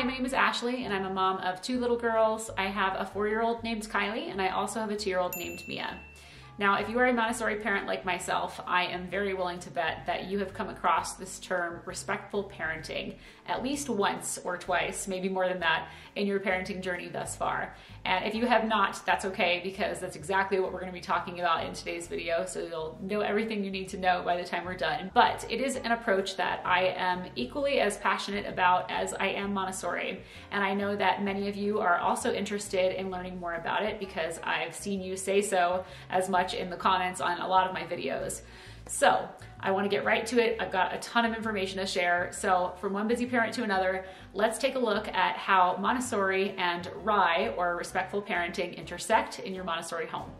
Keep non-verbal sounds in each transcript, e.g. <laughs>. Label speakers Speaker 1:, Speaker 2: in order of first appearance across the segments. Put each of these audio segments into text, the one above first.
Speaker 1: Hi, my name is Ashley and I'm a mom of two little girls. I have a four-year-old named Kylie and I also have a two-year-old named Mia. Now, if you are a Montessori parent like myself, I am very willing to bet that you have come across this term respectful parenting at least once or twice, maybe more than that, in your parenting journey thus far. And if you have not, that's okay because that's exactly what we're going to be talking about in today's video. So you'll know everything you need to know by the time we're done. But it is an approach that I am equally as passionate about as I am Montessori. And I know that many of you are also interested in learning more about it because I've seen you say so as much in the comments on a lot of my videos. So I want to get right to it. I've got a ton of information to share. So from one busy parent to another, let's take a look at how Montessori and RIE, or respectful parenting, intersect in your Montessori home.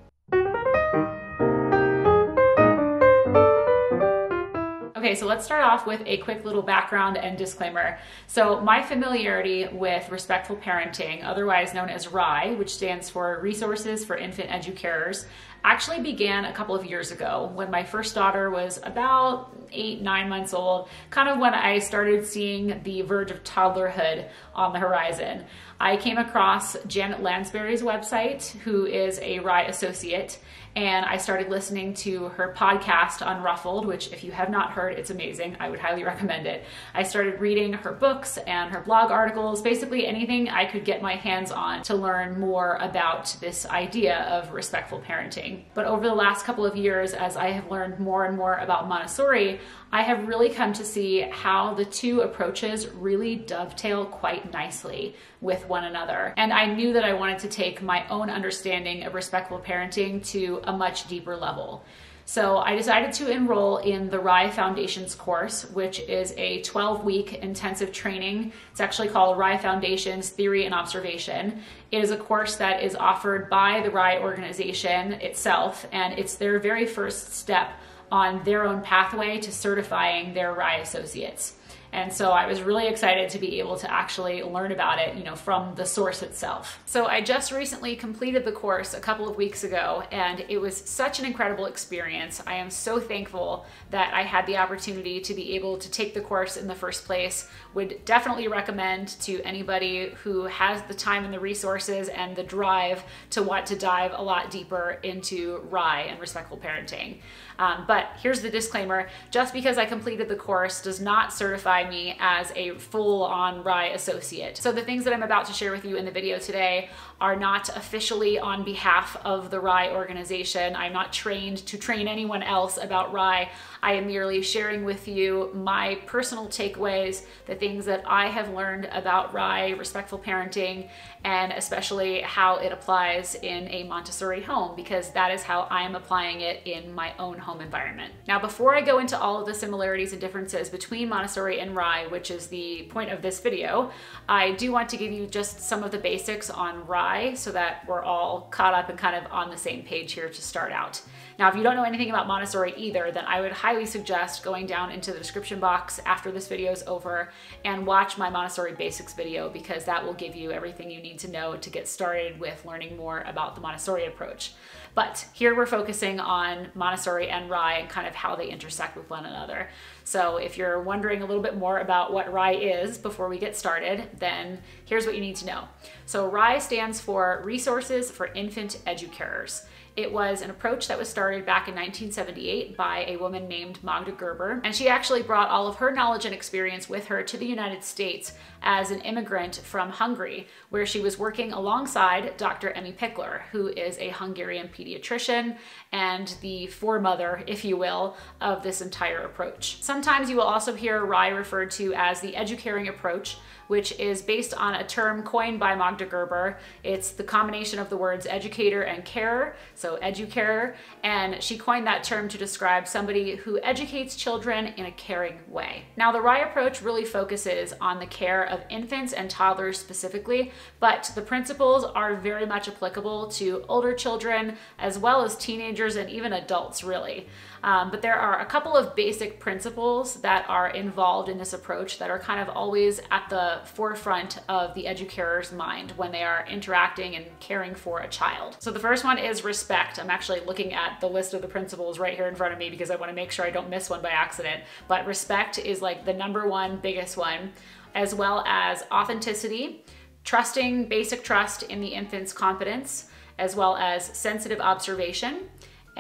Speaker 1: Okay, so let's start off with a quick little background and disclaimer. So my familiarity with respectful parenting, otherwise known as RIE, which stands for Resources for Infant Educarers, actually began a couple of years ago when my first daughter was about eight, nine months old, kind of when I started seeing the verge of toddlerhood on the horizon. I came across Janet Lansbury's website, who is a RIE associate, and I started listening to her podcast Unruffled, which, if you have not heard, it's amazing. I would highly recommend it. I started reading her books and her blog articles, basically anything I could get my hands on to learn more about this idea of respectful parenting. But over the last couple of years, as I have learned more and more about Montessori, I have really come to see how the two approaches really dovetail quite nicely with one another. And I knew that I wanted to take my own understanding of respectful parenting to a much deeper level. So I decided to enroll in the RIE Foundations course, which is a 12 week intensive training. It's actually called RIE Foundations Theory and Observation. It is a course that is offered by the RIE organization itself, and it's their very first step on their own pathway to certifying their RIE associates. And so I was really excited to be able to actually learn about it, you know, from the source itself. So I just recently completed the course a couple of weeks ago and it was such an incredible experience. I am so thankful that I had the opportunity to be able to take the course in the first place. Would definitely recommend to anybody who has the time and the resources and the drive to want to dive a lot deeper into RIE and respectful parenting. Um, but here's the disclaimer, just because I completed the course does not certify me as a full-on RIE associate. So the things that I'm about to share with you in the video today are not officially on behalf of the RIE organization. I'm not trained to train anyone else about RIE. I am merely sharing with you my personal takeaways, the things that I have learned about RIE, respectful parenting, and especially how it applies in a Montessori home, because that is how I am applying it in my own home environment. Now, before I go into all of the similarities and differences between Montessori and RIE, which is the point of this video, I do want to give you just some of the basics on RIE so that we're all caught up and kind of on the same page here to start out. Now, if you don't know anything about Montessori either, then I would highly suggest going down into the description box after this video is over and watch my Montessori basics video because that will give you everything you need to know to get started with learning more about the Montessori approach. But here we're focusing on Montessori and RIE and kind of how they intersect with one another. So if you're wondering a little bit more about what RIE is before we get started, then here's what you need to know. So RIE stands for Resources for Infant Educarers. It was an approach that was started back in 1978 by a woman named Magda Gerber, and she actually brought all of her knowledge and experience with her to the United States as an immigrant from Hungary, where she was working alongside Dr. Emmi Pikler, who is a Hungarian pediatrician and the foremother, if you will, of this entire approach. Sometimes you will also hear RIE referred to as the educaring approach, which is based on a term coined by Magda Gerber. It's the combination of the words educator and carer, so educarer, and she coined that term to describe somebody who educates children in a caring way. Now, the RIE approach really focuses on the care of infants and toddlers specifically, but the principles are very much applicable to older children as well as teenagers and even adults, really. Um, but there are a couple of basic principles that are involved in this approach that are kind of always at the forefront of the educator's mind when they are interacting and caring for a child. So the first one is respect. I'm actually looking at the list of the principles right here in front of me because I want to make sure I don't miss one by accident. But respect is like the number one biggest one. as well as authenticity, trusting basic trust in the infant's confidence, as well as sensitive observation,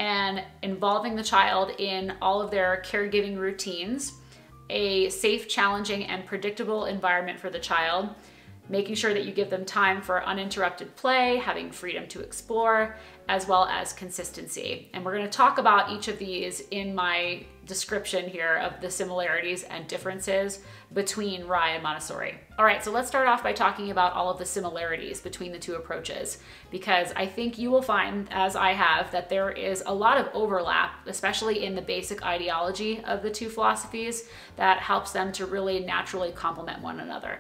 Speaker 1: and involving the child in all of their caregiving routines, a safe, challenging, and predictable environment for the child, making sure that you give them time for uninterrupted play, having freedom to explore, as well as consistency. And we're going to talk about each of these in my description here of the similarities and differences between RIE and Montessori. All right, so let's start off by talking about all of the similarities between the two approaches, because I think you will find, as I have, that there is a lot of overlap, especially in the basic ideology of the two philosophies, that helps them to really naturally complement one another.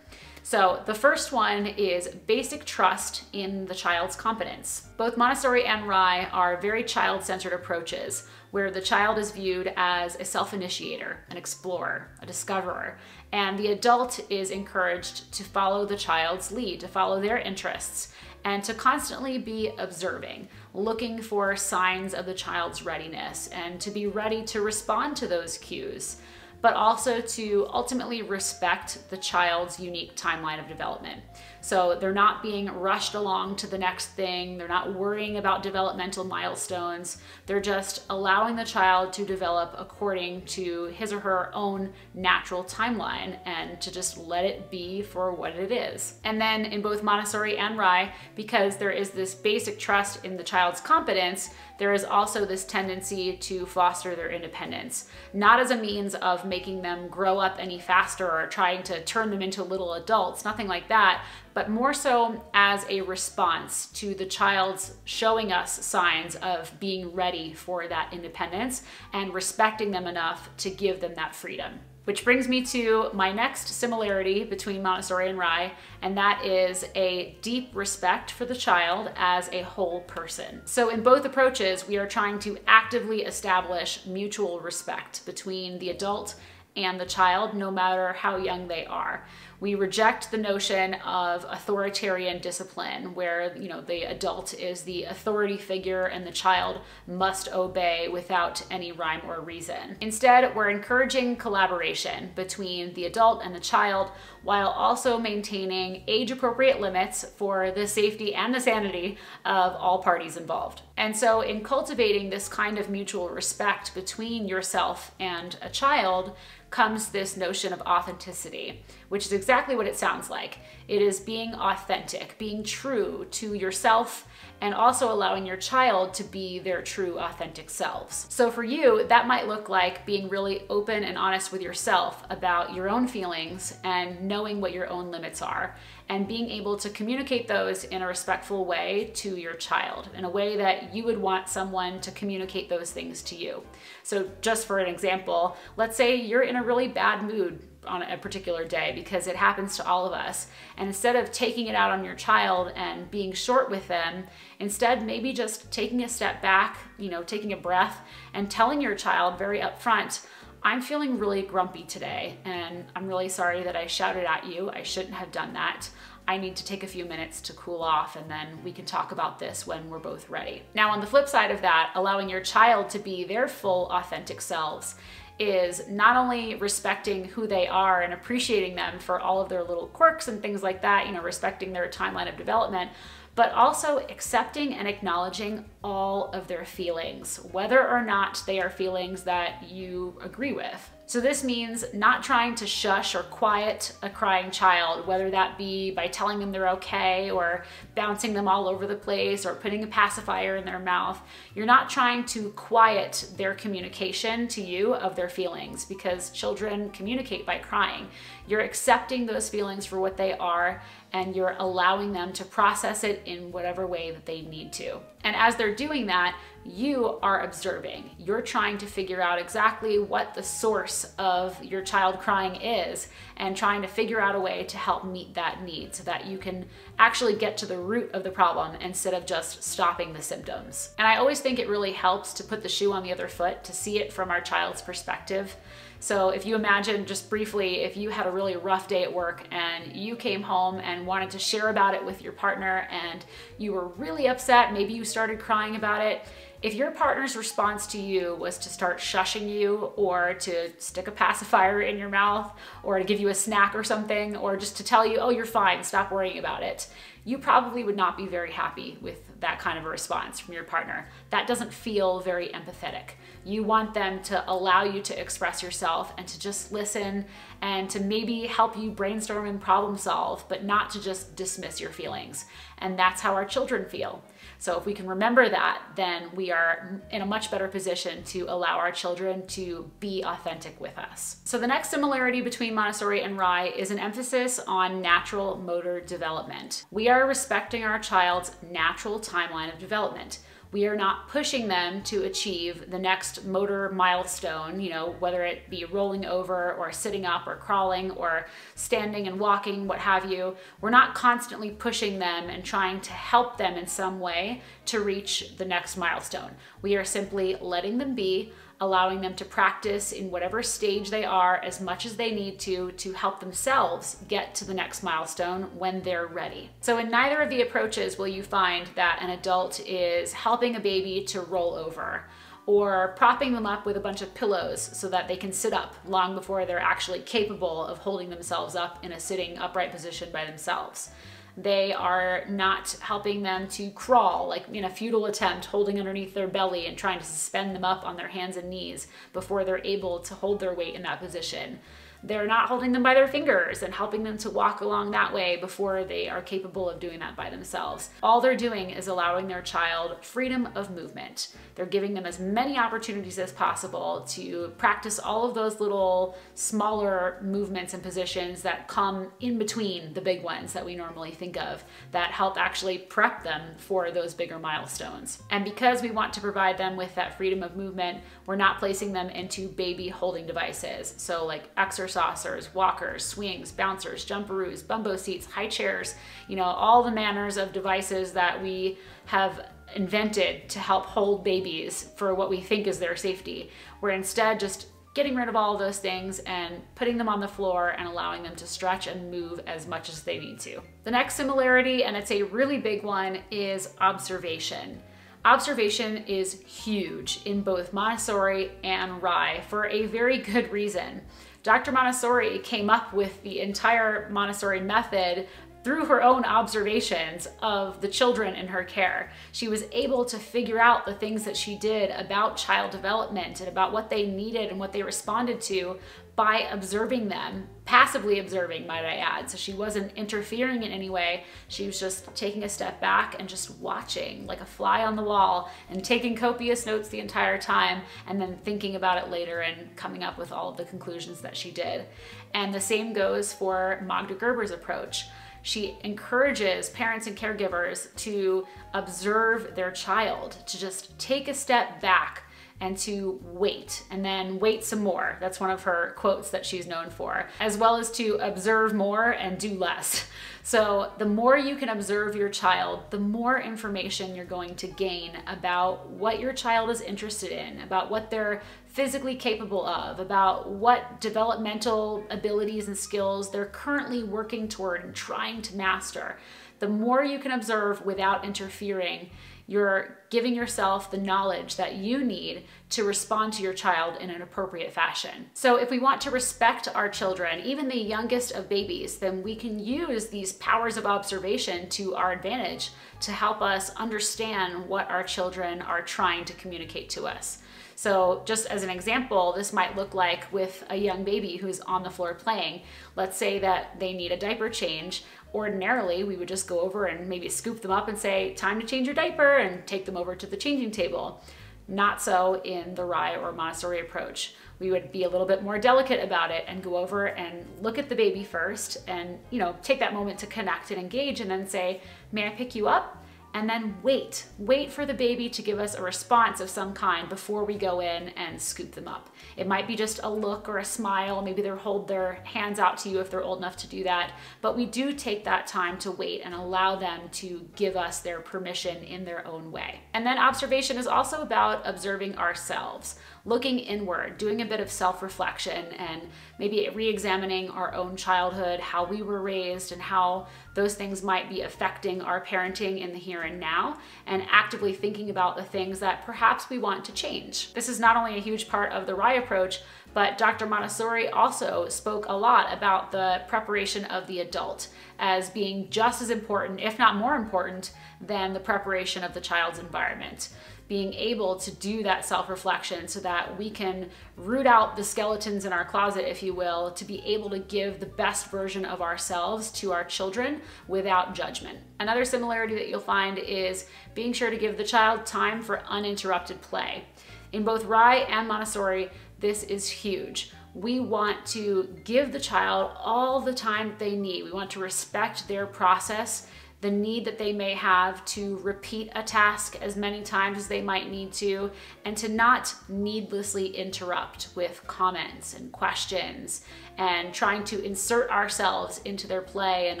Speaker 1: So the first one is basic trust in the child's competence. Both Montessori and RIE are very child-centered approaches where the child is viewed as a self-initiator, an explorer, a discoverer, and the adult is encouraged to follow the child's lead, to follow their interests, and to constantly be observing, looking for signs of the child's readiness, and to be ready to respond to those cues but also to ultimately respect the child's unique timeline of development. So they're not being rushed along to the next thing, they're not worrying about developmental milestones, they're just allowing the child to develop according to his or her own natural timeline and to just let it be for what it is. And then in both Montessori and RIE, because there is this basic trust in the child's competence, there is also this tendency to foster their independence, not as a means of making them grow up any faster or trying to turn them into little adults, nothing like that, but more so as a response to the child's showing us signs of being ready for that independence and respecting them enough to give them that freedom. Which brings me to my next similarity between Montessori and RIE, and that is a deep respect for the child as a whole person. So, in both approaches, we are trying to actively establish mutual respect between the adult and the child, no matter how young they are. We reject the notion of authoritarian discipline where, you know, the adult is the authority figure and the child must obey without any rhyme or reason. Instead, we're encouraging collaboration between the adult and the child while also maintaining age appropriate limits for the safety and the sanity of all parties involved. And so, in cultivating this kind of mutual respect between yourself and a child, comes this notion of authenticity, which is exactly what it sounds like. It is being authentic, being true to yourself and also allowing your child to be their true authentic selves. So for you, that might look like being really open and honest with yourself about your own feelings and knowing what your own limits are and being able to communicate those in a respectful way to your child in a way that you would want someone to communicate those things to you. So just for an example, let's say you're in a really bad mood on a particular day because it happens to all of us. And instead of taking it out on your child and being short with them, instead maybe just taking a step back, you know, taking a breath and telling your child very upfront, I'm feeling really grumpy today and I'm really sorry that I shouted at you. I shouldn't have done that. I need to take a few minutes to cool off and then we can talk about this when we're both ready. Now, on the flip side of that, allowing your child to be their full authentic selves is not only respecting who they are and appreciating them for all of their little quirks and things like that, you know, respecting their timeline of development, but also accepting and acknowledging all of their feelings, whether or not they are feelings that you agree with. So this means not trying to shush or quiet a crying child, whether that be by telling them they're okay or bouncing them all over the place or putting a pacifier in their mouth. You're not trying to quiet their communication to you of their feelings because children communicate by crying. You're accepting those feelings for what they are and you're allowing them to process it in whatever way that they need to. And as they're doing that, you are observing. You're trying to figure out exactly what the source of your child crying is and trying to figure out a way to help meet that need so that you can actually get to the root of the problem instead of just stopping the symptoms. And I always think it really helps to put the shoe on the other foot to see it from our child's perspective. So if you imagine just briefly, if you had a really rough day at work and you came home and wanted to share about it with your partner and you were really upset, maybe you started crying about it, If your partner's response to you was to start shushing you or to stick a pacifier in your mouth or to give you a snack or something or just to tell you, oh, you're fine, stop worrying about it, you probably would not be very happy with that kind of a response from your partner. That doesn't feel very empathetic. You want them to allow you to express yourself and to just listen and to maybe help you brainstorm and problem solve, but not to just dismiss your feelings. And that's how our children feel. So if we can remember that, then we are in a much better position to allow our children to be authentic with us. So the next similarity between Montessori and RIE is an emphasis on natural motor development. We are respecting our child's natural timeline of development we are not pushing them to achieve the next motor milestone, you know, whether it be rolling over or sitting up or crawling or standing and walking, what have you. We're not constantly pushing them and trying to help them in some way to reach the next milestone. We are simply letting them be, allowing them to practice in whatever stage they are as much as they need to to help themselves get to the next milestone when they're ready. So, in neither of the approaches will you find that an adult is helping a baby to roll over or propping them up with a bunch of pillows so that they can sit up long before they're actually capable of holding themselves up in a sitting upright position by themselves. They are not helping them to crawl, like in a futile attempt, holding underneath their belly and trying to suspend them up on their hands and knees before they're able to hold their weight in that position. They're not holding them by their fingers and helping them to walk along that way before they are capable of doing that by themselves. All they're doing is allowing their child freedom of movement. They're giving them as many opportunities as possible to practice all of those little smaller movements and positions that come in between the big ones that we normally think of that help actually prep them for those bigger milestones. And because we want to provide them with that freedom of movement, we're not placing them into baby holding devices. So like exercise saucers, walkers, swings, bouncers, jumperoos, bumbo seats, high chairs, you know, all the manners of devices that we have invented to help hold babies for what we think is their safety. We're instead just getting rid of all of those things and putting them on the floor and allowing them to stretch and move as much as they need to. The next similarity, and it's a really big one, is observation. Observation is huge in both Montessori and RIE for a very good reason. Dr. Montessori came up with the entire Montessori method through her own observations of the children in her care. She was able to figure out the things that she did about child development and about what they needed and what they responded to by observing them, passively observing, might I add. So she wasn't interfering in any way. She was just taking a step back and just watching like a fly on the wall and taking copious notes the entire time and then thinking about it later and coming up with all of the conclusions that she did. And the same goes for Magda Gerber's approach. She encourages parents and caregivers to observe their child, to just take a step back and to wait and then wait some more. That's one of her quotes that she's known for, as well as to observe more and do less. <laughs> So, the more you can observe your child, the more information you're going to gain about what your child is interested in, about what they're physically capable of, about what developmental abilities and skills they're currently working toward and trying to master. The more you can observe without interfering, you're giving yourself the knowledge that you need to respond to your child in an appropriate fashion. So, if we want to respect our children, even the youngest of babies, then we can use these powers of observation to our advantage to help us understand what our children are trying to communicate to us. So, just as an example, this might look like with a young baby who's on the floor playing. Let's say that they need a diaper change ordinarily we would just go over and maybe scoop them up and say, time to change your diaper and take them over to the changing table. Not so in the RIE or Montessori approach. We would be a little bit more delicate about it and go over and look at the baby first and, you know, take that moment to connect and engage and then say, may I pick you up? And then wait. Wait for the baby to give us a response of some kind before we go in and scoop them up. It might be just a look or a smile. Maybe they'll hold their hands out to you if they're old enough to do that. But we do take that time to wait and allow them to give us their permission in their own way. And then observation is also about observing ourselves. Looking inward, doing a bit of self reflection, and maybe re examining our own childhood, how we were raised, and how those things might be affecting our parenting in the here and now, and actively thinking about the things that perhaps we want to change. This is not only a huge part of the RIE approach, but Dr. Montessori also spoke a lot about the preparation of the adult as being just as important, if not more important, than the preparation of the child's environment. Being able to do that self reflection so that we can root out the skeletons in our closet, if you will, to be able to give the best version of ourselves to our children without judgment. Another similarity that you'll find is being sure to give the child time for uninterrupted play. In both RIE and Montessori, this is huge. We want to give the child all the time that they need. We want to respect their process, the need that they may have to repeat a task as many times as they might need to, and to not needlessly interrupt with comments and questions and trying to insert ourselves into their play and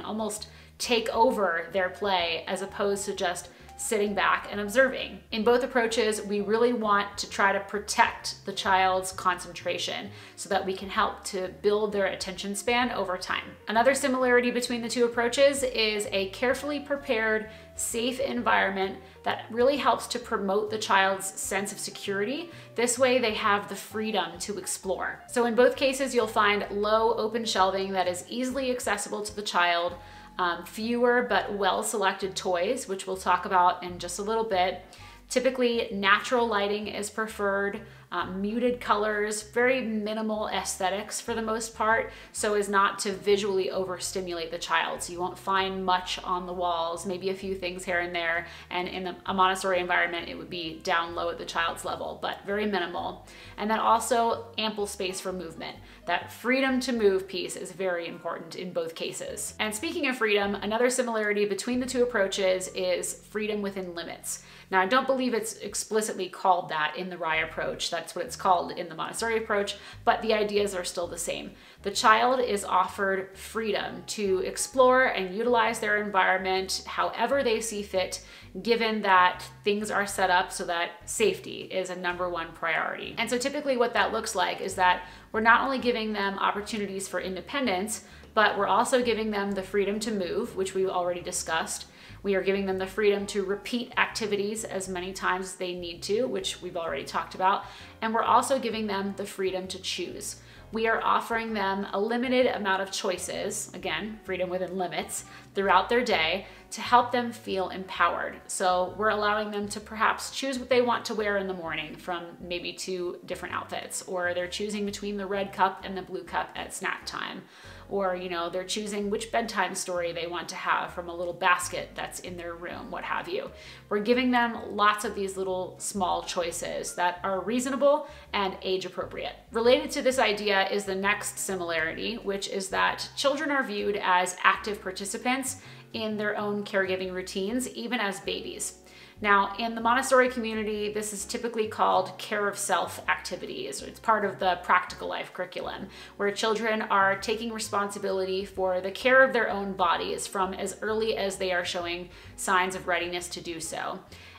Speaker 1: almost take over their play as opposed to just sitting back and observing. In both approaches, we really want to try to protect the child's concentration so that we can help to build their attention span over time. Another similarity between the two approaches is a carefully prepared, safe environment that really helps to promote the child's sense of security. This way they have the freedom to explore. So in both cases, you'll find low open shelving that is easily accessible to the child, um, fewer but well selected toys, which we'll talk about in just a little bit. Typically, natural lighting is preferred um, muted colors, very minimal aesthetics for the most part, so as not to visually overstimulate the child. So you won't find much on the walls, maybe a few things here and there. And in a Montessori environment, it would be down low at the child's level, but very minimal. And then also ample space for movement. That freedom to move piece is very important in both cases. And speaking of freedom, another similarity between the two approaches is freedom within limits. Now, I don't believe it's explicitly called that in the RIE approach. That's what it's called in the Montessori approach, but the ideas are still the same. The child is offered freedom to explore and utilize their environment however they see fit, given that things are set up so that safety is a number one priority. And so typically what that looks like is that we're not only giving them opportunities for independence, but we're also giving them the freedom to move, which we've already discussed. We are giving them the freedom to repeat activities as many times as they need to, which we've already talked about. And we're also giving them the freedom to choose. We are offering them a limited amount of choices, again, freedom within limits, throughout their day to help them feel empowered. So we're allowing them to perhaps choose what they want to wear in the morning from maybe two different outfits, or they're choosing between the red cup and the blue cup at snack time or you know they're choosing which bedtime story they want to have from a little basket that's in their room what have you. We're giving them lots of these little small choices that are reasonable and age appropriate. Related to this idea is the next similarity which is that children are viewed as active participants in their own caregiving routines even as babies now, in the Montessori community, this is typically called care of self activities. It's part of the practical life curriculum, where children are taking responsibility for the care of their own bodies from as early as they are showing signs of readiness to do so.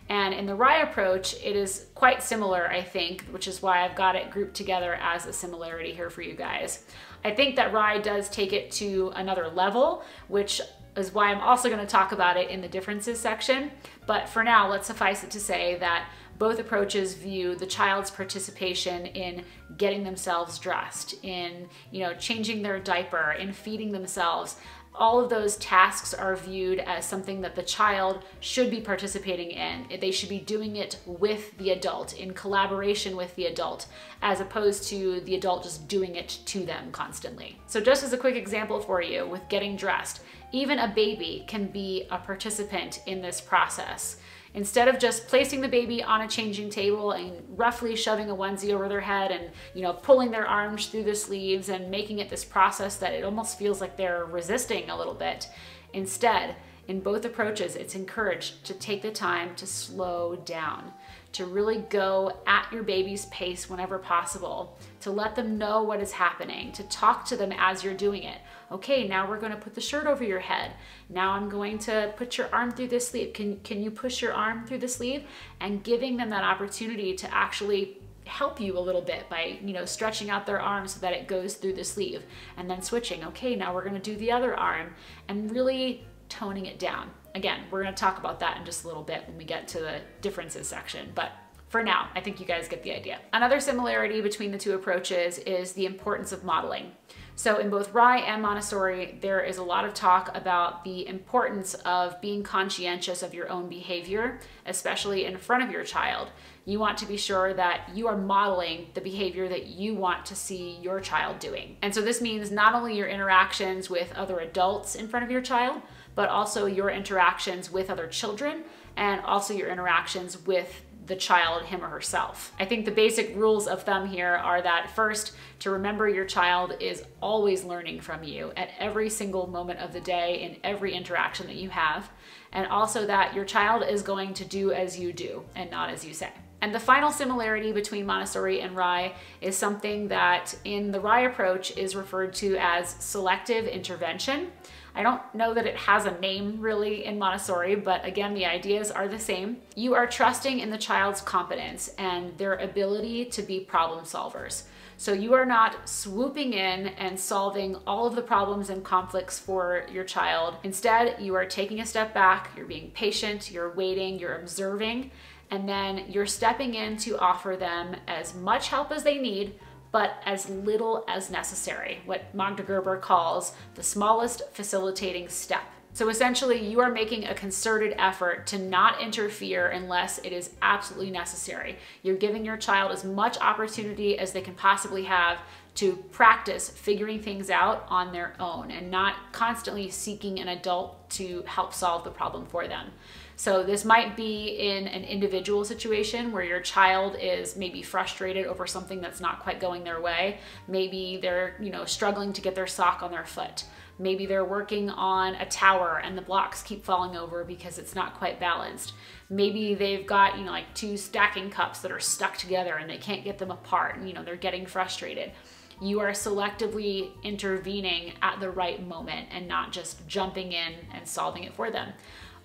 Speaker 1: And in the RIE approach, it is quite similar, I think, which is why I've got it grouped together as a similarity here for you guys. I think that RIE does take it to another level, which is why I'm also going to talk about it in the differences section. But for now, let's suffice it to say that both approaches view the child's participation in getting themselves dressed, in you know changing their diaper, in feeding themselves. All of those tasks are viewed as something that the child should be participating in. They should be doing it with the adult, in collaboration with the adult, as opposed to the adult just doing it to them constantly. So just as a quick example for you with getting dressed, even a baby can be a participant in this process. Instead of just placing the baby on a changing table and roughly shoving a onesie over their head and, you know, pulling their arms through the sleeves and making it this process that it almost feels like they're resisting a little bit. Instead, in both approaches, it's encouraged to take the time to slow down, to really go at your baby's pace whenever possible, to let them know what is happening, to talk to them as you're doing it. Okay, now we're going to put the shirt over your head. Now I'm going to put your arm through this sleeve. Can, can you push your arm through the sleeve? And giving them that opportunity to actually help you a little bit by, you know, stretching out their arm so that it goes through the sleeve and then switching. Okay, now we're going to do the other arm and really toning it down. Again, we're going to talk about that in just a little bit when we get to the differences section, but for now, I think you guys get the idea. Another similarity between the two approaches is the importance of modeling. So in both RIE and Montessori, there is a lot of talk about the importance of being conscientious of your own behavior, especially in front of your child. You want to be sure that you are modeling the behavior that you want to see your child doing. And so this means not only your interactions with other adults in front of your child, but also your interactions with other children and also your interactions with the child, him or herself. I think the basic rules of thumb here are that first, to remember your child is always learning from you at every single moment of the day in every interaction that you have, and also that your child is going to do as you do and not as you say. And the final similarity between Montessori and RIE is something that in the RIE approach is referred to as selective intervention. I don't know that it has a name really in Montessori, but again, the ideas are the same. You are trusting in the child's competence and their ability to be problem solvers. So you are not swooping in and solving all of the problems and conflicts for your child. Instead, you are taking a step back, you're being patient, you're waiting, you're observing, and then you're stepping in to offer them as much help as they need but as little as necessary, what Magda Gerber calls the smallest facilitating step. So essentially, you are making a concerted effort to not interfere unless it is absolutely necessary. You're giving your child as much opportunity as they can possibly have to practice figuring things out on their own and not constantly seeking an adult to help solve the problem for them. So this might be in an individual situation where your child is maybe frustrated over something that's not quite going their way. Maybe they're, you know, struggling to get their sock on their foot. Maybe they're working on a tower and the blocks keep falling over because it's not quite balanced. Maybe they've got, you know, like two stacking cups that are stuck together and they can't get them apart and, you know, they're getting frustrated you are selectively intervening at the right moment and not just jumping in and solving it for them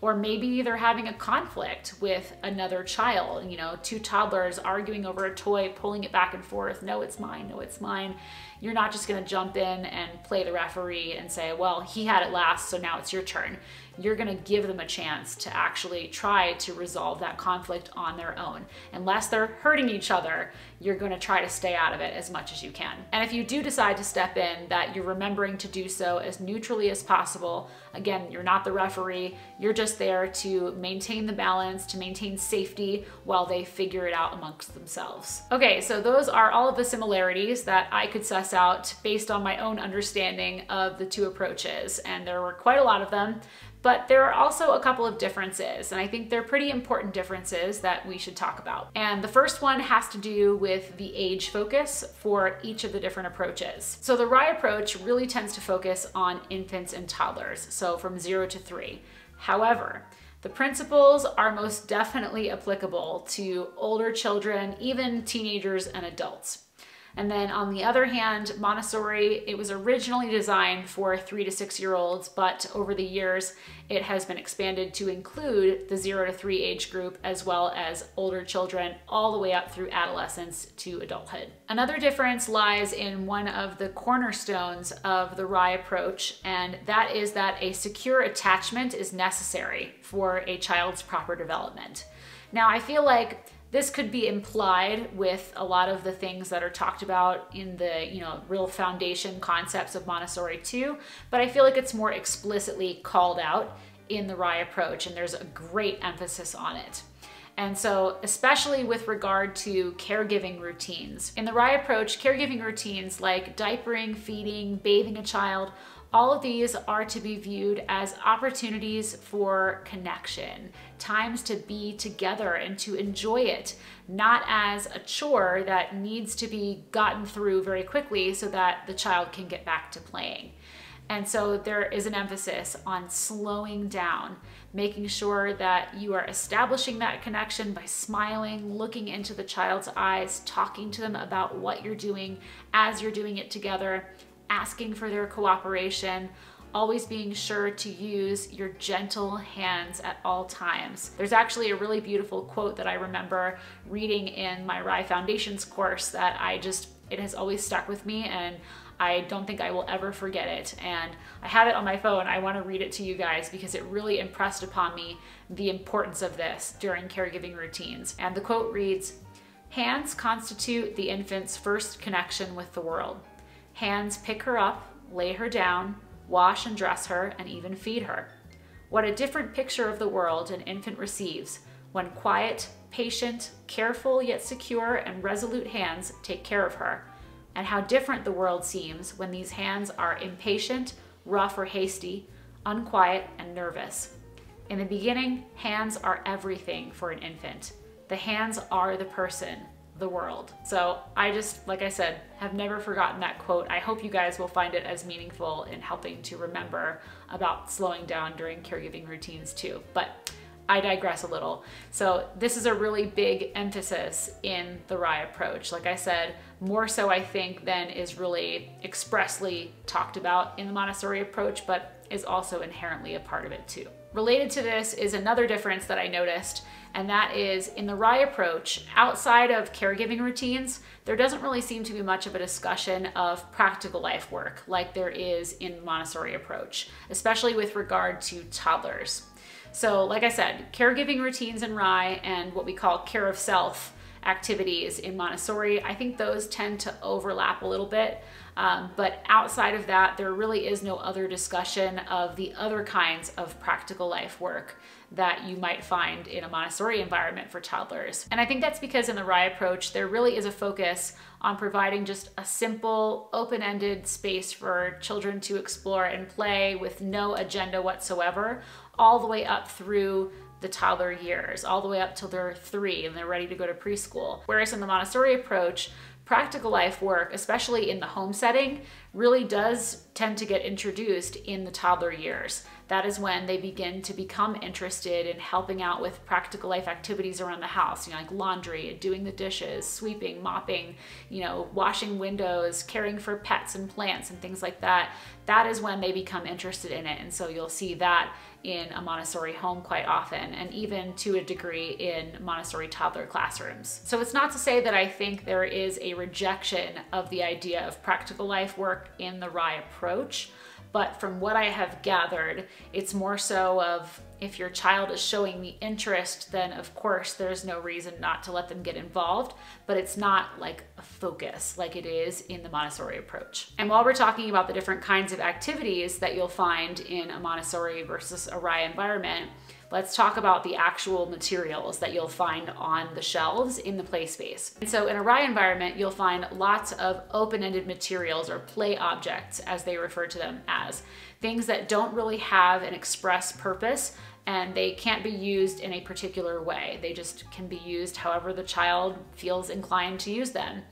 Speaker 1: or maybe they're having a conflict with another child, you know, two toddlers arguing over a toy, pulling it back and forth. No, it's mine. No, it's mine. You're not just going to jump in and play the referee and say, well, he had it last, so now it's your turn you're going to give them a chance to actually try to resolve that conflict on their own. Unless they're hurting each other, you're going to try to stay out of it as much as you can. And if you do decide to step in, that you're remembering to do so as neutrally as possible. Again, you're not the referee, you're just there to maintain the balance, to maintain safety while they figure it out amongst themselves. Okay, so those are all of the similarities that I could suss out based on my own understanding of the two approaches, and there were quite a lot of them. But there are also a couple of differences, and I think they're pretty important differences that we should talk about. And the first one has to do with the age focus for each of the different approaches. So the RIE approach really tends to focus on infants and toddlers, so from zero to three. However, the principles are most definitely applicable to older children, even teenagers and adults. And then on the other hand, Montessori, it was originally designed for three to six year olds, but over the years, it has been expanded to include the zero to three age group as well as older children all the way up through adolescence to adulthood. Another difference lies in one of the cornerstones of the RIE approach, and that is that a secure attachment is necessary for a child's proper development. Now, I feel like this could be implied with a lot of the things that are talked about in the, you know, real foundation concepts of Montessori too, but I feel like it's more explicitly called out in the RIE approach and there's a great emphasis on it. And so, especially with regard to caregiving routines. In the RIE approach, caregiving routines like diapering, feeding, bathing a child, all of these are to be viewed as opportunities for connection, times to be together and to enjoy it, not as a chore that needs to be gotten through very quickly so that the child can get back to playing. And so there is an emphasis on slowing down, making sure that you are establishing that connection by smiling, looking into the child's eyes, talking to them about what you're doing as you're doing it together, asking for their cooperation. always being sure to use your gentle hands at all times. There's actually a really beautiful quote that I remember reading in my RIE Foundations course that I just, it has always stuck with me and I don't think I will ever forget it. And I have it on my phone. I want to read it to you guys because it really impressed upon me the importance of this during caregiving routines. And the quote reads Hands constitute the infant's first connection with the world. Hands pick her up, lay her down, wash and dress her, and even feed her. What a different picture of the world an infant receives when quiet, patient, careful yet secure, and resolute hands take care of her, and how different the world seems when these hands are impatient, rough, or hasty, unquiet, and nervous. In the beginning, hands are everything for an infant. The hands are the person, the world. So I just, like I said, have never forgotten that quote. I hope you guys will find it as meaningful in helping to remember about slowing down during caregiving routines too. But I digress a little. So this is a really big emphasis in the RIE approach. Like I said, more so I think than is really expressly talked about in the Montessori approach, but is also inherently a part of it too. Related to this is another difference that I noticed, and that is in the RIE approach, outside of caregiving routines, there doesn't really seem to be much of a discussion of practical life work like there is in Montessori approach, especially with regard to toddlers. So, like I said, caregiving routines in RIE and what we call care of self activities in Montessori, I think those tend to overlap a little bit. Um, but outside of that, there really is no other discussion of the other kinds of practical life work that you might find in a Montessori environment for toddlers. And I think that's because in the RIE approach, there really is a focus on providing just a simple, open ended space for children to explore and play with no agenda whatsoever, all the way up through the toddler years, all the way up till they're three and they're ready to go to preschool. Whereas in the Montessori approach, practical life work, especially in the home setting, really does tend to get introduced in the toddler years. That is when they begin to become interested in helping out with practical life activities around the house, you know, like laundry, doing the dishes, sweeping, mopping, you know, washing windows, caring for pets and plants and things like that. That is when they become interested in it. And so you'll see that in a Montessori home quite often, and even to a degree in Montessori toddler classrooms. So it's not to say that I think there is a rejection of the idea of practical life work in the RIE approach. But from what I have gathered, it's more so of if your child is showing the interest, then of course there's no reason not to let them get involved, but it's not like a focus like it is in the Montessori approach. And while we're talking about the different kinds of activities that you'll find in a Montessori versus a RIE environment, let's talk about the actual materials that you'll find on the shelves in the play space. And so in a RIE environment, you'll find lots of open-ended materials or play objects as they refer to them as. Things that don't really have an express purpose and they can't be used in a particular way. They just can be used however the child feels inclined to use them.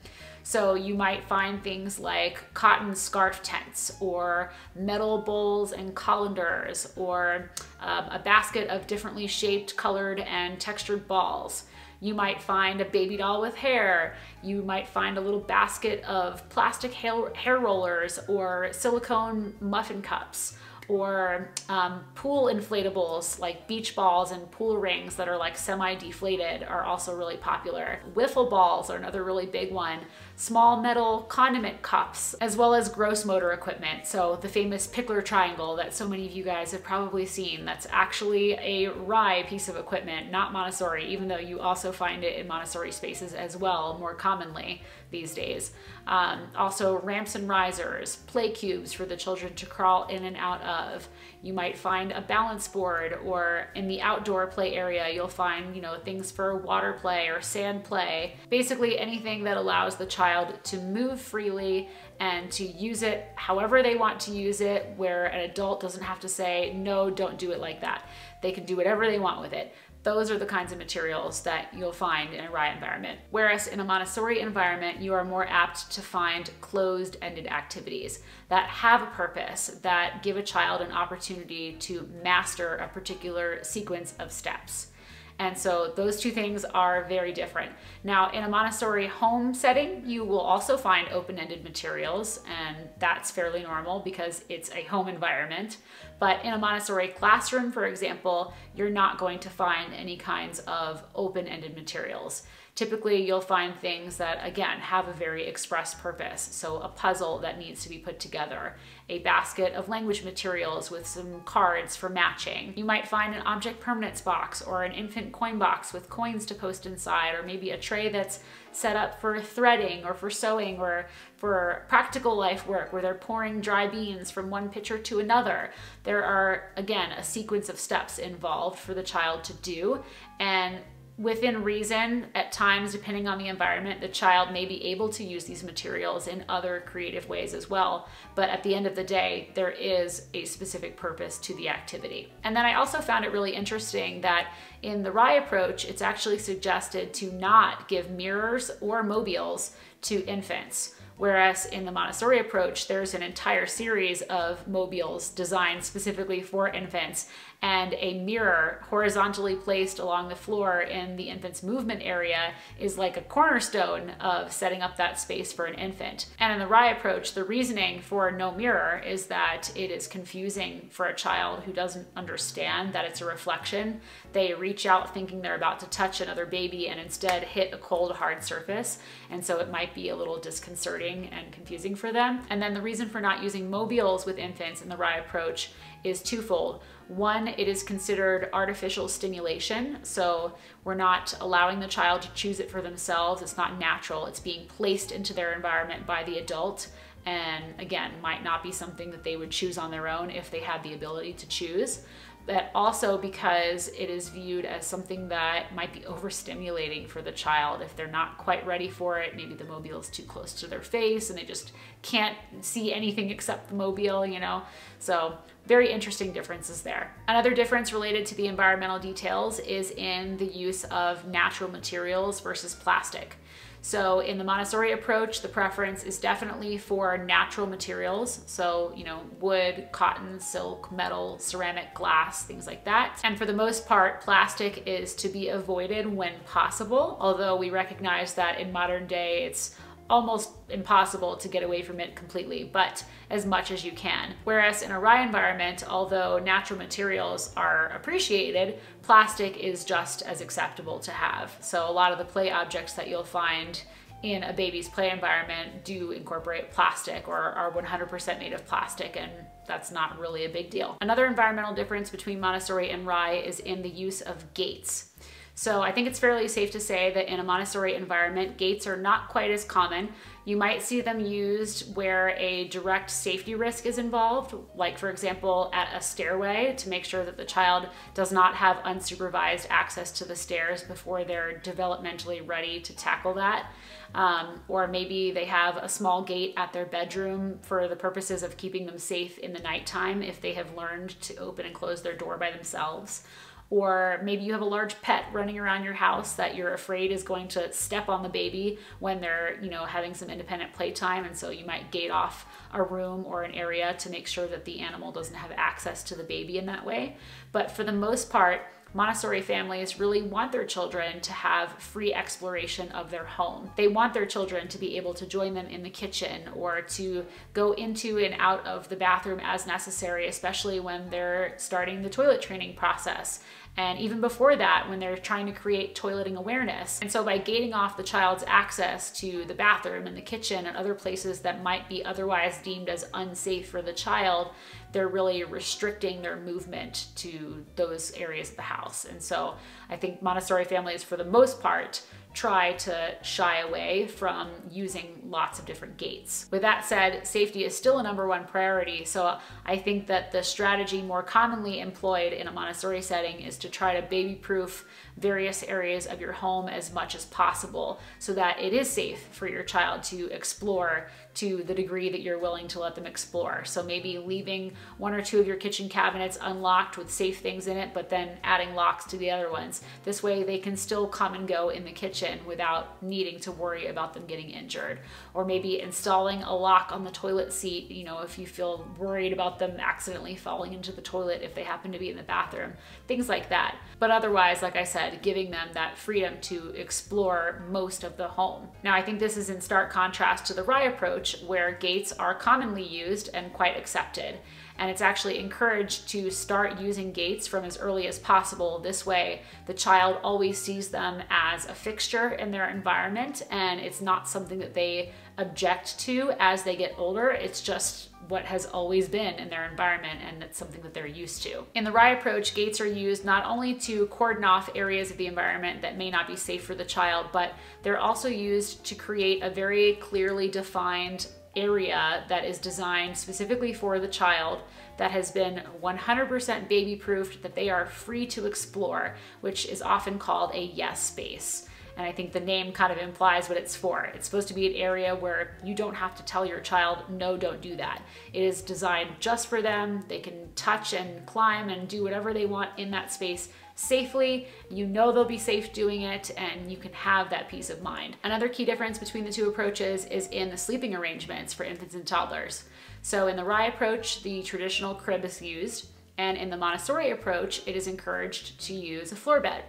Speaker 1: So you might find things like cotton scarf tents or metal bowls and colanders or um, a basket of differently shaped, colored, and textured balls. You might find a baby doll with hair. You might find a little basket of plastic hair, rollers or silicone muffin cups or um, pool inflatables like beach balls and pool rings that are like semi-deflated are also really popular. Wiffle balls are another really big one. Small metal condiment cups, as well as gross motor equipment. So the famous Pikler triangle that so many of you guys have probably seen, that's actually a RIE piece of equipment, not Montessori, even though you also find it in Montessori spaces as well, more commonly these days. Um, also ramps and risers, play cubes for the children to crawl in and out of. You might find a balance board or in the outdoor play area, you'll find, you know, things for water play or sand play. Basically anything that allows the child to move freely and to use it however they want to use it, where an adult doesn't have to say, no, don't do it like that. They can do whatever they want with it. Those are the kinds of materials that you'll find in a RIE environment. Whereas in a Montessori environment, you are more apt to find closed-ended activities that have a purpose, that give a child an opportunity to master a particular sequence of steps. And so those two things are very different. Now, in a Montessori home setting, you will also find open ended materials, and that's fairly normal because it's a home environment. But in a Montessori classroom, for example, you're not going to find any kinds of open ended materials. Typically, you'll find things that, again, have a very express purpose. So, a puzzle that needs to be put together, a basket of language materials with some cards for matching. You might find an object permanence box or an infant coin box with coins to post inside, or maybe a tray that's set up for threading or for sewing or for practical life work where they're pouring dry beans from one pitcher to another. There are, again, a sequence of steps involved for the child to do. And within reason, at times, depending on the environment, the child may be able to use these materials in other creative ways as well. But at the end of the day, there is a specific purpose to the activity. And then I also found it really interesting that in the RIE approach, it's actually suggested to not give mirrors or mobiles to infants. Whereas in the Montessori approach, there's an entire series of mobiles designed specifically for infants and a mirror horizontally placed along the floor in the infant's movement area is like a cornerstone of setting up that space for an infant. And in the RIE approach, the reasoning for no mirror is that it is confusing for a child who doesn't understand that it's a reflection. They reach out thinking they're about to touch another baby and instead hit a cold, hard surface. And so it might be a little disconcerting and confusing for them. And then the reason for not using mobiles with infants in the RIE approach is twofold. One, it is considered artificial stimulation. So we're not allowing the child to choose it for themselves. It's not natural. It's being placed into their environment by the adult. And again, might not be something that they would choose on their own if they had the ability to choose but also because it is viewed as something that might be overstimulating for the child if they're not quite ready for it. Maybe the mobile is too close to their face and they just can't see anything except the mobile, you know? So, very interesting differences there. Another difference related to the environmental details is in the use of natural materials versus plastic. So in the Montessori approach, the preference is definitely for natural materials. So, you know, wood, cotton, silk, metal, ceramic, glass, things like that. And for the most part, plastic is to be avoided when possible, although we recognize that in modern day it's almost impossible to get away from it completely, but as much as you can. Whereas in a RIE environment, although natural materials are appreciated, plastic is just as acceptable to have. So a lot of the play objects that you'll find in a baby's play environment do incorporate plastic or are 100% made of plastic and that's not really a big deal. Another environmental difference between Montessori and RIE is in the use of gates. So I think it's fairly safe to say that in a Montessori environment, gates are not quite as common. You might see them used where a direct safety risk is involved, like for example, at a stairway to make sure that the child does not have unsupervised access to the stairs before they're developmentally ready to tackle that. Um, or maybe they have a small gate at their bedroom for the purposes of keeping them safe in the nighttime if they have learned to open and close their door by themselves or maybe you have a large pet running around your house that you're afraid is going to step on the baby when they're you know having some independent playtime. And so you might gate off a room or an area to make sure that the animal doesn't have access to the baby in that way. But for the most part Montessori families really want their children to have free exploration of their home. They want their children to be able to join them in the kitchen or to go into and out of the bathroom as necessary, especially when they're starting the toilet training process and even before that when they're trying to create toileting awareness. And so by gating off the child's access to the bathroom and the kitchen and other places that might be otherwise deemed as unsafe for the child, they're really restricting their movement to those areas of the house. And so I think Montessori families, for the most part, try to shy away from using lots of different gates. With that said, safety is still a number one priority, so I think that the strategy more commonly employed in a Montessori setting is to try to baby proof various areas of your home as much as possible so that it is safe for your child to explore to the degree that you're willing to let them explore. So maybe leaving one or two of your kitchen cabinets unlocked with safe things in it, but then adding locks to the other ones. This way they can still come and go in the kitchen without needing to worry about them getting injured. Or maybe installing a lock on the toilet seat, you know, if you feel worried about them accidentally falling into the toilet if they happen to be in the bathroom, things like that. But otherwise, like I said, giving them that freedom to explore most of the home. Now, I think this is in stark contrast to the RIE approach, where gates are commonly used and quite accepted and it's actually encouraged to start using gates from as early as possible. This way, the child always sees them as a fixture in their environment and it's not something that they object to as they get older. It's just what has always been in their environment and it's something that they're used to. In the RIE approach, gates are used not only to cordon off areas of the environment that may not be safe for the child, but they're also used to create a very clearly defined area that is designed specifically for the child that has been 100% baby proofed that they are free to explore, which is often called a yes space. And I think the name kind of implies what it's for. It's supposed to be an area where you don't have to tell your child, no, don't do that. It is designed just for them. They can touch and climb and do whatever they want in that space safely. You know they'll be safe doing it and you can have that peace of mind. Another key difference between the two approaches is in the sleeping arrangements for infants and toddlers. So in the RIE approach, the traditional crib is used, and in the Montessori approach, it is encouraged to use a floor bed.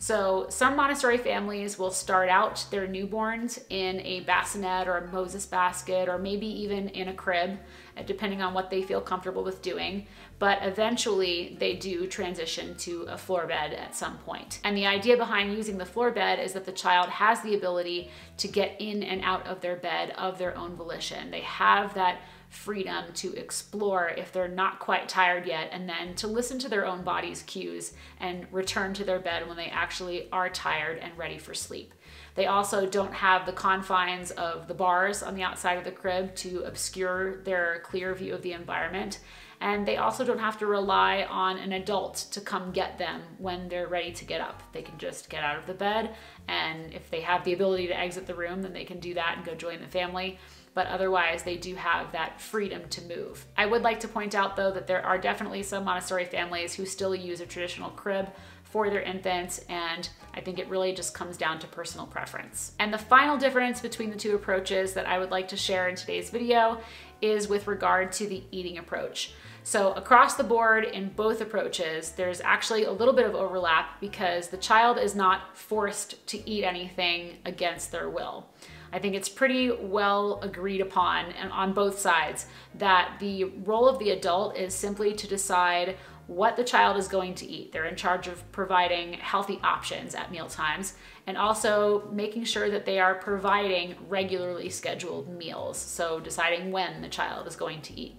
Speaker 1: So some Montessori families will start out their newborns in a bassinet or a Moses basket or maybe even in a crib, uh, depending on what they feel comfortable with doing. But eventually they do transition to a floor bed at some point. And the idea behind using the floor bed is that the child has the ability to get in and out of their bed of their own volition. They have that freedom to explore if they're not quite tired yet, and then to listen to their own body's cues and return to their bed when they actually are tired and ready for sleep. They also don't have the confines of the bars on the outside of the crib to obscure their clear view of the environment. And they also don't have to rely on an adult to come get them when they're ready to get up. They can just get out of the bed, and if they have the ability to exit the room, then they can do that and go join the family but otherwise they do have that freedom to move. I would like to point out though that there are definitely some Montessori families who still use a traditional crib for their infants, and I think it really just comes down to personal preference. And the final difference between the two approaches that I would like to share in today's video is with regard to the eating approach. So across the board in both approaches, there's actually a little bit of overlap because the child is not forced to eat anything against their will. I think it's pretty well agreed upon and on both sides that the role of the adult is simply to decide what the child is going to eat. They're in charge of providing healthy options at meal times and also making sure that they are providing regularly scheduled meals. So deciding when the child is going to eat.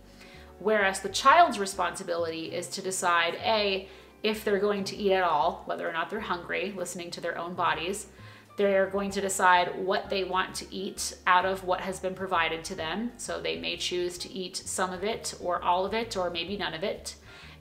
Speaker 1: Whereas the child's responsibility is to decide A, if they're going to eat at all, whether or not they're hungry, listening to their own bodies, they're going to decide what they want to eat out of what has been provided to them. So they may choose to eat some of it or all of it or maybe none of it.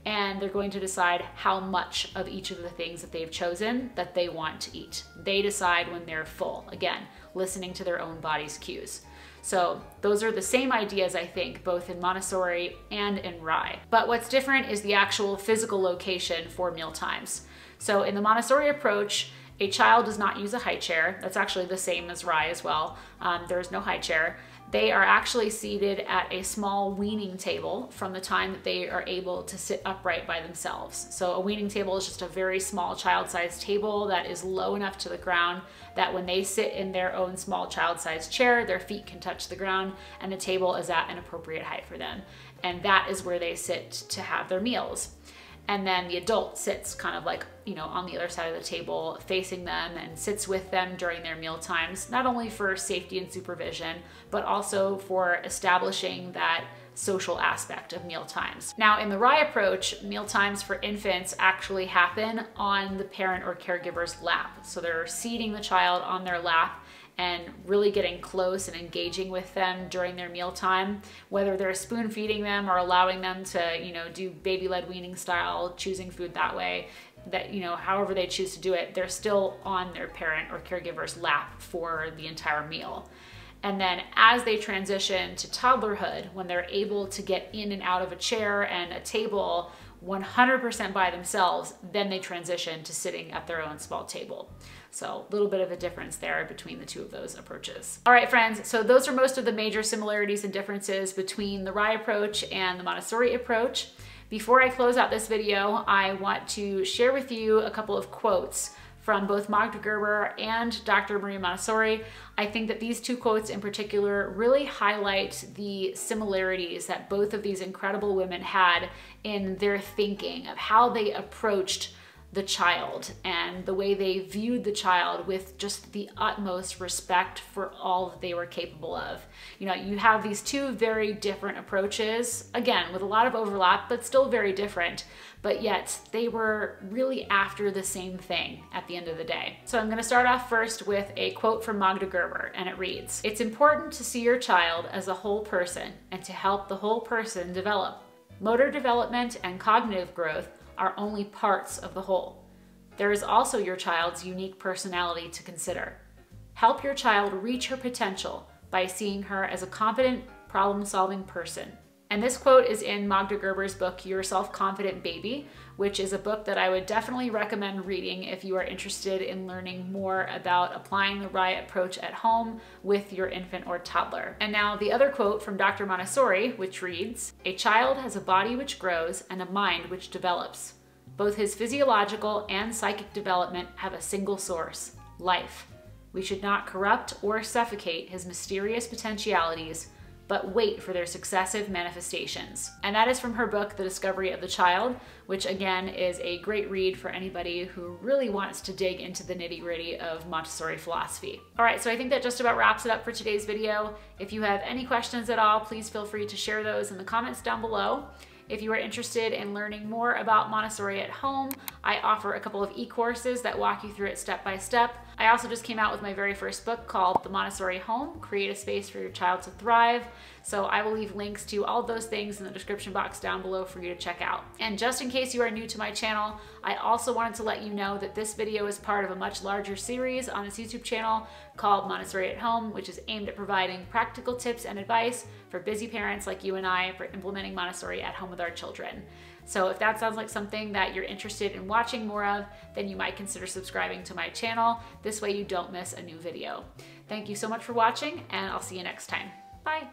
Speaker 1: And they're going to decide how much of each of the things that they've chosen that they want to eat. They decide when they're full. Again, listening to their own body's cues. So those are the same ideas, I think, both in Montessori and in RIE. But what's different is the actual physical location for meal times. So in the Montessori approach, a child does not use a high chair. That's actually the same as RIE as well. Um, there is no high chair. They are actually seated at a small weaning table from the time that they are able to sit upright by themselves. So a weaning table is just a very small child-sized table that is low enough to the ground that when they sit in their own small child-sized chair, their feet can touch the ground and the table is at an appropriate height for them. And that is where they sit to have their meals and then the adult sits kind of like you know on the other side of the table facing them and sits with them during their meal times not only for safety and supervision but also for establishing that social aspect of meal times. Now in the RIE approach, meal times for infants actually happen on the parent or caregiver's lap. So they're seating the child on their lap and really getting close and engaging with them during their mealtime, whether they're spoon feeding them or allowing them to, you know, do baby led weaning style, choosing food that way, that, you know, however they choose to do it, they're still on their parent or caregiver's lap for the entire meal. And then as they transition to toddlerhood, when they're able to get in and out of a chair and a table 100% by themselves, then they transition to sitting at their own small table. So a little bit of a difference there between the two of those approaches. All right, friends, so those are most of the major similarities and differences between the RIE approach and the Montessori approach. Before I close out this video, I want to share with you a couple of quotes from both Magda Gerber and Dr. Maria Montessori. I think that these two quotes in particular really highlight the similarities that both of these incredible women had in their thinking of how they approached the child and the way they viewed the child with just the utmost respect for all that they were capable of. You know, you have these two very different approaches, again, with a lot of overlap, but still very different, but yet they were really after the same thing at the end of the day. So I'm going to start off first with a quote from Magda Gerber, and it reads It's important to see your child as a whole person and to help the whole person develop. Motor development and cognitive growth are only parts of the whole. There is also your child's unique personality to consider. Help your child reach her potential by seeing her as a competent, problem solving person. And this quote is in Magda Gerber's book, Your Self Confident Baby, which is a book that I would definitely recommend reading if you are interested in learning more about applying the RIE approach at home with your infant or toddler. And now the other quote from Dr. Montessori, which reads A child has a body which grows and a mind which develops. Both his physiological and psychic development have a single source life. We should not corrupt or suffocate his mysterious potentialities but wait for their successive manifestations. And that is from her book, The Discovery of the Child, which again is a great read for anybody who really wants to dig into the nitty gritty of Montessori philosophy. All right, so I think that just about wraps it up for today's video. If you have any questions at all, please feel free to share those in the comments down below. If you are interested in learning more about Montessori at home, I offer a couple of e-courses that walk you through it step by step. I also just came out with my very first book called The Montessori Home, Create a Space for Your Child to Thrive. So I will leave links to all those things in the description box down below for you to check out. And just in case you are new to my channel, I also wanted to let you know that this video is part of a much larger series on this YouTube channel called Montessori at Home, which is aimed at providing practical tips and advice for busy parents like you and I for implementing Montessori at home with our children. So if that sounds like something that you're interested in watching more of, then you might consider subscribing to my channel. This way you don't miss a new video. Thank you so much for watching and I'll see you next time. Bye.